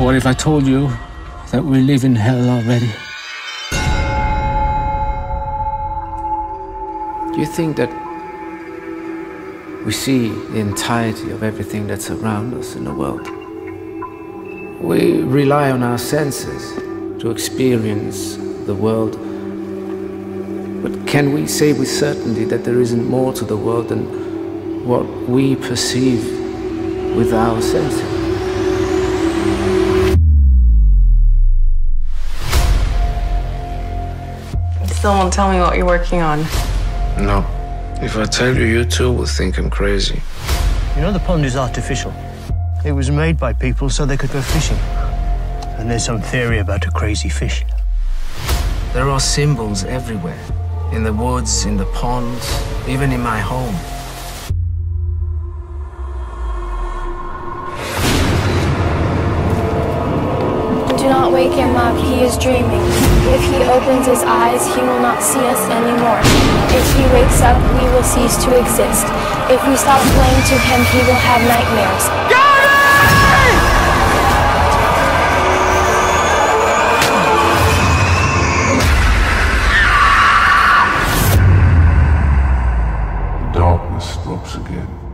What if I told you that we live in hell already? Do you think that we see the entirety of everything that's around us in the world? We rely on our senses to experience the world. But can we say with certainty that there isn't more to the world than what we perceive with our senses? Still won't tell me what you're working on. No. If I tell you, you too will think I'm crazy. You know the pond is artificial. It was made by people so they could go fishing. And there's some theory about a crazy fish. There are symbols everywhere. In the woods, in the ponds, even in my home. wake him up, he is dreaming. If he opens his eyes, he will not see us anymore. If he wakes up, we will cease to exist. If we stop playing to him, he will have nightmares. Gavin! darkness drops again.